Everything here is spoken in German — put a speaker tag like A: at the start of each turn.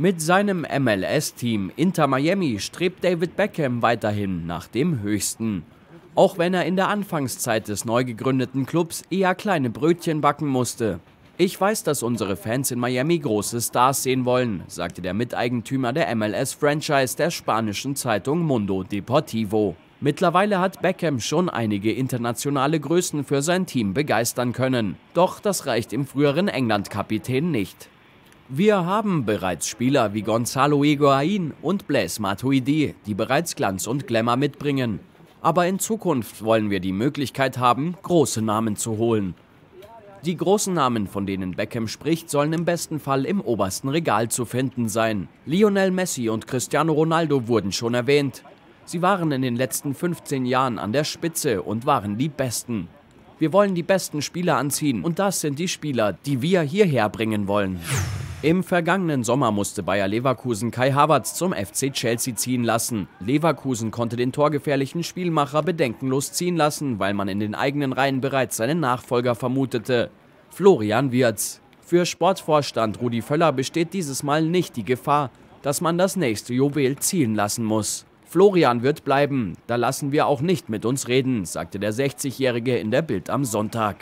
A: Mit seinem MLS-Team Inter Miami strebt David Beckham weiterhin nach dem Höchsten. Auch wenn er in der Anfangszeit des neu gegründeten Clubs eher kleine Brötchen backen musste. Ich weiß, dass unsere Fans in Miami große Stars sehen wollen, sagte der Miteigentümer der MLS-Franchise der spanischen Zeitung Mundo Deportivo. Mittlerweile hat Beckham schon einige internationale Größen für sein Team begeistern können. Doch das reicht im früheren England-Kapitän nicht. Wir haben bereits Spieler wie Gonzalo Higuain und Blaise Matuidi, die bereits Glanz und Glamour mitbringen. Aber in Zukunft wollen wir die Möglichkeit haben, große Namen zu holen. Die großen Namen, von denen Beckham spricht, sollen im besten Fall im obersten Regal zu finden sein. Lionel Messi und Cristiano Ronaldo wurden schon erwähnt. Sie waren in den letzten 15 Jahren an der Spitze und waren die Besten. Wir wollen die besten Spieler anziehen und das sind die Spieler, die wir hierher bringen wollen. Im vergangenen Sommer musste Bayer Leverkusen Kai Havertz zum FC Chelsea ziehen lassen. Leverkusen konnte den torgefährlichen Spielmacher bedenkenlos ziehen lassen, weil man in den eigenen Reihen bereits seinen Nachfolger vermutete. Florian Wirz. Für Sportvorstand Rudi Völler besteht dieses Mal nicht die Gefahr, dass man das nächste Juwel ziehen lassen muss. Florian wird bleiben, da lassen wir auch nicht mit uns reden, sagte der 60-Jährige in der Bild am Sonntag.